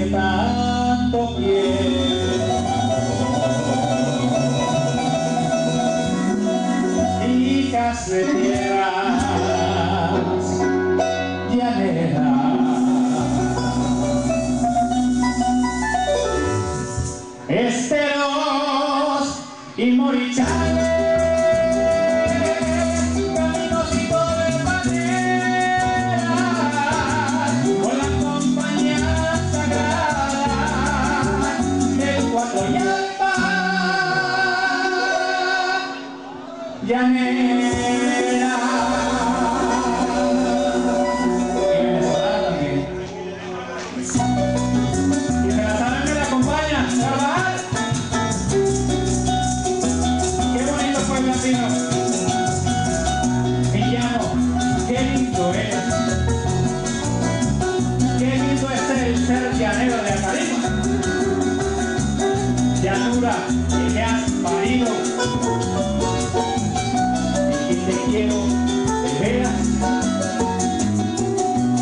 que tanto hijas de Llanura que me has parido. Y que te quiero de veras.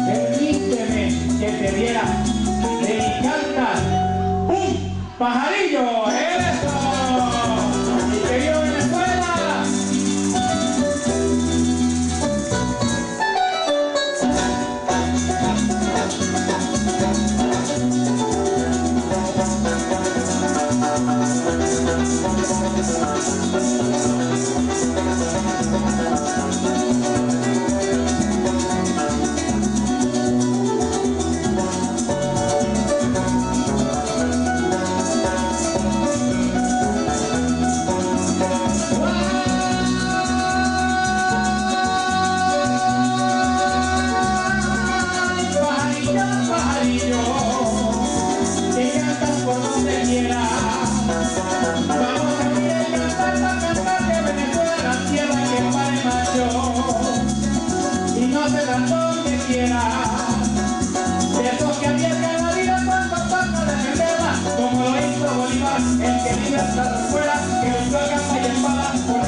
Permíteme que te diera de mi carta un pajarillo. this. El que vive hasta afuera, que luchó a capa y espada por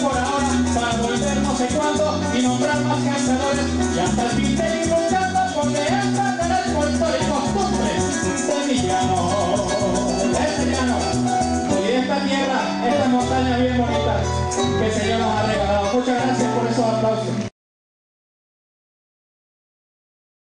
por ahora para volver no sé cuándo y nombrar más cantadores y hasta el fin de ir luchando porque esta es folclore y costumbres de mi llano, de este llano y esta tierra, esta montaña bien bonita que el Señor nos ha regalado. Muchas gracias por esos aplausos.